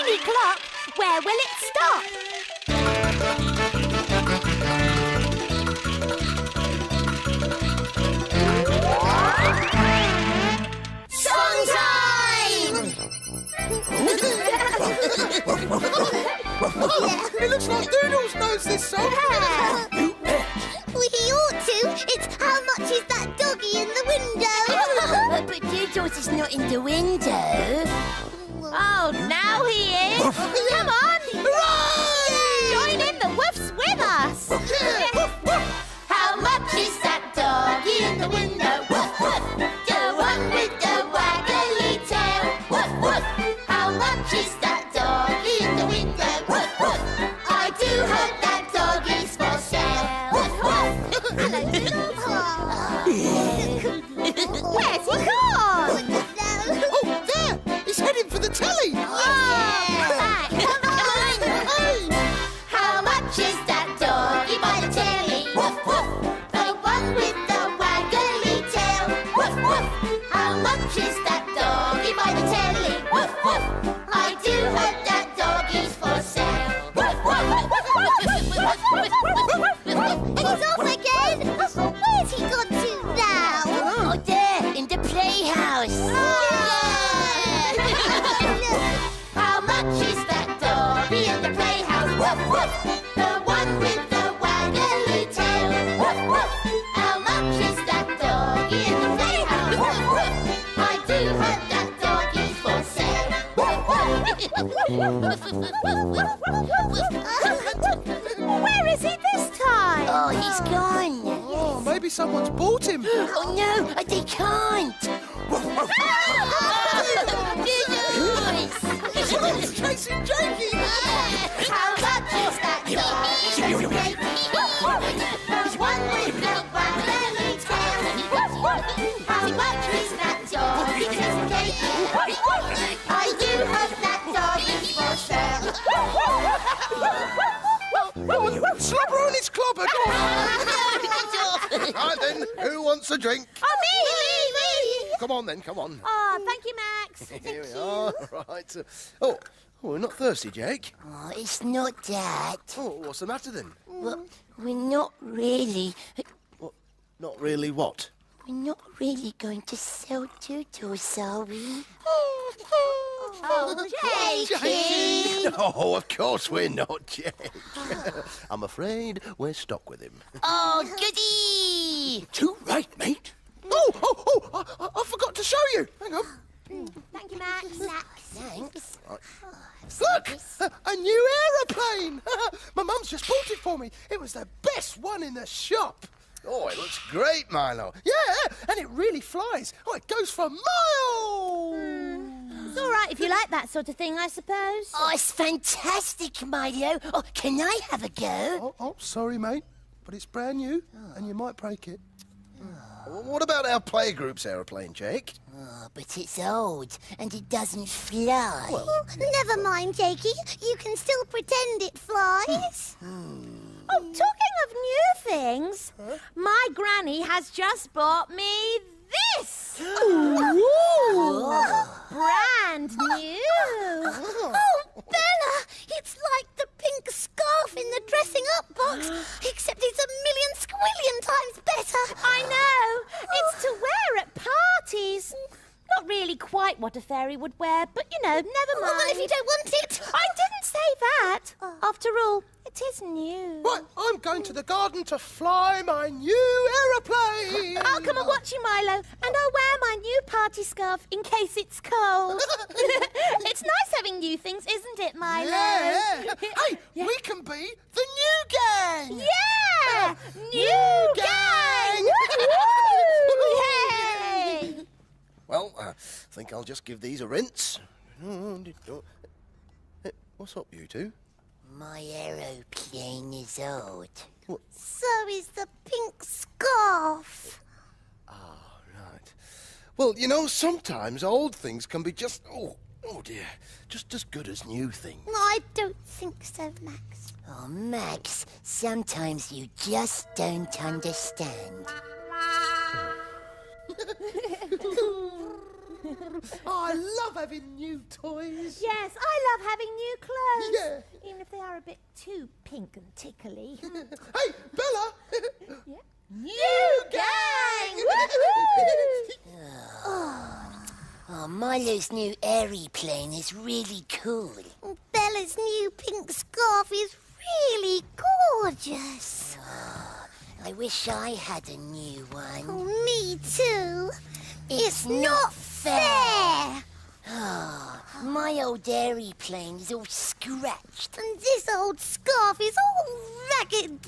Tweenie clock, where will it stop? Song time! It looks like Doodles knows this song. Well, he ought to. It's how much is that doggy in the window? but Doodles is not in the window. Oh, now he is. How much is that doggy by the telly? Woof woof. I do hope that doggy's for sale. Woof He's off again. Where's he gone to now? Oh, there in the playhouse. How much is that doggy in the playhouse? Woof woof. Where is he this time? oh, he's gone. Oh, maybe someone's bought him. Oh no, uh, they can't. Someone's chasing Jakey. How much is that dog? Wants a drink? Oh, me, me, me. Come on then, come on. Oh, thank you, Max. Here we are. Right. Oh, oh, we're not thirsty, Jake. Oh, it's not that. Oh, what's the matter then? Well, we're not really. What? Not really what? We're not really going to sell Doodles, are we? Oh, oh, Oh, Jakey. No, oh, of course we're not, Jake. I'm afraid we're stuck with him. Oh, goody! Too right, mate. Oh, oh, oh, I, I, I forgot to show you. Hang on. Thank you, Max. Thanks. Look, a, a new aeroplane. My mum's just bought it for me. It was the best one in the shop. Oh, it looks great, Milo. Yeah, and it really flies. Oh, it goes for miles. It's all right if you like that sort of thing, I suppose. Oh, it's fantastic, Milo. Oh, can I have a go? Oh, oh, sorry, mate, but it's brand new, and you might break it. What about our playgroup's aeroplane, Jake? Oh, but it's old and it doesn't fly. Oh, never mind, Jakey. You can still pretend it flies. Hmm. Oh, talking of new things, my granny has just bought me this. box, except it's a million squillion times better. I know. It's to wear at parties. Not really quite what a fairy would wear, but you know, never mind. Well, mind. if you don't want it. I didn't say that. Oh. After all, it is new. Right, I'm going to the garden to fly my new aeroplane. I'll come and watch you, Milo, and I'll wear my new party scarf in case it's cold. it's nice having new things, isn't it, Milo? Yeah. Hey, we can be the new gang. Yeah! New gang! Woo! Yay! Well, uh, I think I'll just give these a rinse. Eh, What's up, you two? My aeroplane is old. So is the pink scarf. Ah, right. Well, you know, sometimes old things can be just, oh, oh dear, just as good as new things. I don't think so, Max. Oh, Max, sometimes you just don't understand. I love having new toys. Yes, I love having new clothes. Yeah. Even if they are a bit too pink and tickly. Hey, Bella! yeah. New gang! Oh, Milo's new aeroplane is really cool. Bella's new pink scarf is really gorgeous. Oh, I wish I had a new one. Oh, me too. It's not fair. Oh, my old aeroplane is all scratched. And this old scarf is all ragged